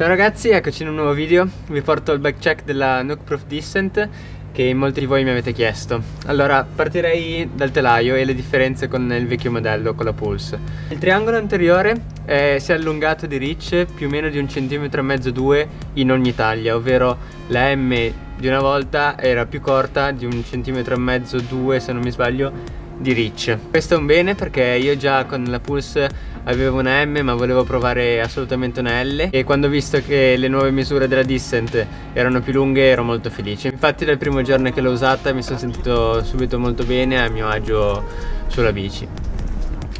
Ciao ragazzi, eccoci in un nuovo video. Vi porto il back check della Nook Proof Descent che molti di voi mi avete chiesto. Allora, partirei dal telaio e le differenze con il vecchio modello, con la Pulse. Il triangolo anteriore eh, si è allungato di reach più o meno di un centimetro e mezzo, due in ogni taglia, ovvero la M di una volta era più corta di un centimetro e mezzo, due se non mi sbaglio, di Reach. Questo è un bene perché io già con la Pulse avevo una M ma volevo provare assolutamente una L e quando ho visto che le nuove misure della Dissent erano più lunghe ero molto felice. Infatti dal primo giorno che l'ho usata mi sono sentito subito molto bene a mio agio sulla bici.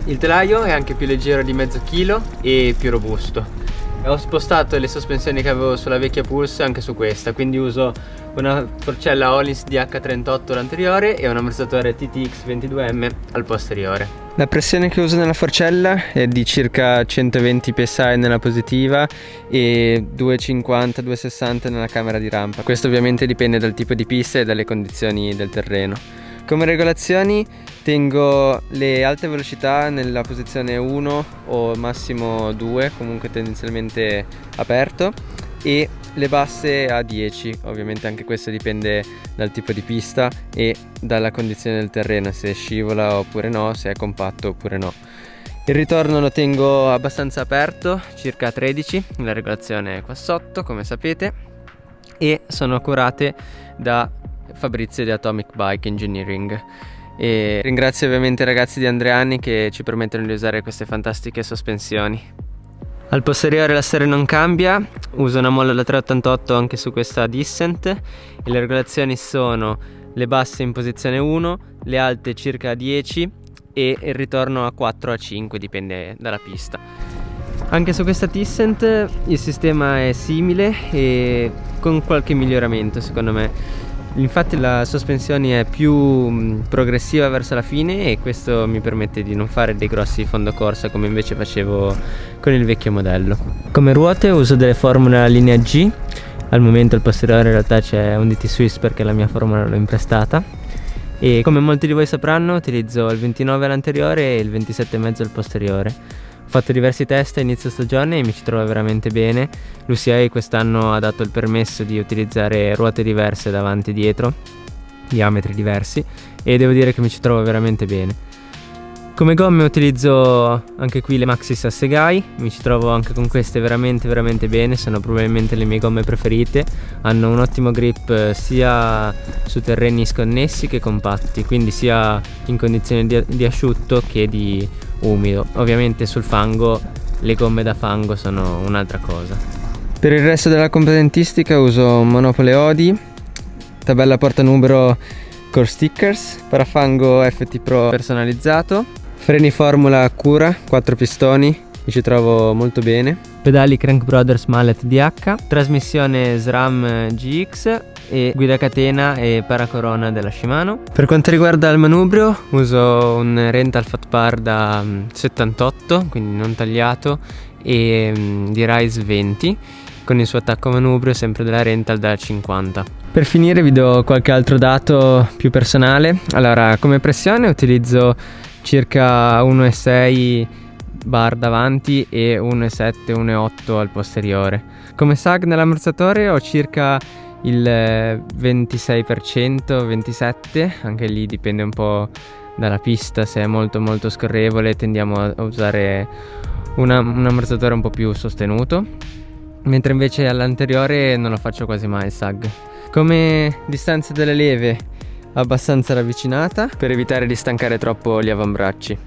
Il telaio è anche più leggero di mezzo chilo e più robusto. Ho spostato le sospensioni che avevo sulla vecchia Pulse anche su questa, quindi uso una forcella Hollins DH38 all'anteriore e un ammorzatore TTX 22M al posteriore. La pressione che uso nella forcella è di circa 120 psi nella positiva e 250-260 nella camera di rampa. Questo ovviamente dipende dal tipo di pista e dalle condizioni del terreno. Come regolazioni tengo le alte velocità nella posizione 1 o massimo 2, comunque tendenzialmente aperto, e le basse a 10, ovviamente anche questo dipende dal tipo di pista e dalla condizione del terreno, se scivola oppure no, se è compatto oppure no. Il ritorno lo tengo abbastanza aperto, circa 13, la regolazione è qua sotto come sapete e sono curate da Fabrizio di Atomic Bike Engineering. E ringrazio ovviamente i ragazzi di Andreani che ci permettono di usare queste fantastiche sospensioni. Al posteriore la serie non cambia, uso una molla da 388 anche su questa Dissent e le regolazioni sono le basse in posizione 1, le alte circa a 10 e il ritorno a 4 a 5 dipende dalla pista. Anche su questa Tissent il sistema è simile e con qualche miglioramento secondo me Infatti la sospensione è più mm, progressiva verso la fine e questo mi permette di non fare dei grossi fondocorsa come invece facevo con il vecchio modello. Come ruote uso delle formule alla linea G, al momento al posteriore in realtà c'è un DT Swiss perché la mia formula l'ho imprestata. E come molti di voi sapranno utilizzo il 29 all'anteriore e il 27,5 al posteriore ho fatto diversi test a inizio stagione e mi ci trovo veramente bene. L'UCI quest'anno ha dato il permesso di utilizzare ruote diverse davanti e dietro, diametri diversi e devo dire che mi ci trovo veramente bene. Come gomme utilizzo anche qui le Maxis Assegai, mi ci trovo anche con queste veramente veramente bene, sono probabilmente le mie gomme preferite, hanno un ottimo grip eh, sia su terreni sconnessi che compatti, quindi sia in condizioni di, di asciutto che di umido. Ovviamente sul fango le gomme da fango sono un'altra cosa. Per il resto della componentistica uso monopole Odi, tabella porta numero core stickers, parafango FT Pro personalizzato, freni formula Cura, 4 pistoni, mi ci trovo molto bene, pedali Crank Brothers Mallet DH, trasmissione SRAM GX e guida catena e paracorona della Shimano. Per quanto riguarda il manubrio uso un Rental Fat Bar da 78, mm, quindi non tagliato, e mm, di Rise 20 con il suo attacco manubrio sempre della Rental da 50. Per finire vi do qualche altro dato più personale. Allora, come pressione utilizzo circa 1,6 bar davanti e 1,7 1,8 al posteriore. Come sag nell'ammorzatore ho circa il 26%, 27%, anche lì dipende un po' dalla pista, se è molto molto scorrevole tendiamo a usare una, un ammorzatore un po' più sostenuto, mentre invece all'anteriore non lo faccio quasi mai il sag. Come distanza delle leve abbastanza ravvicinata. Per evitare di stancare troppo gli avambracci.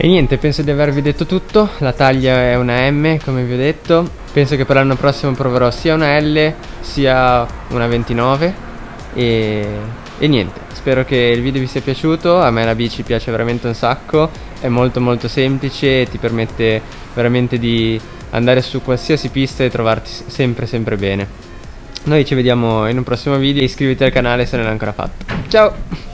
E niente, penso di avervi detto tutto, la taglia è una M come vi ho detto, penso che per l'anno prossimo proverò sia una L sia una 29 e, e niente, spero che il video vi sia piaciuto, a me la bici piace veramente un sacco, è molto molto semplice e ti permette veramente di andare su qualsiasi pista e trovarti sempre sempre bene. Noi ci vediamo in un prossimo video, iscriviti al canale se non l'hai ancora fatto. Ciao!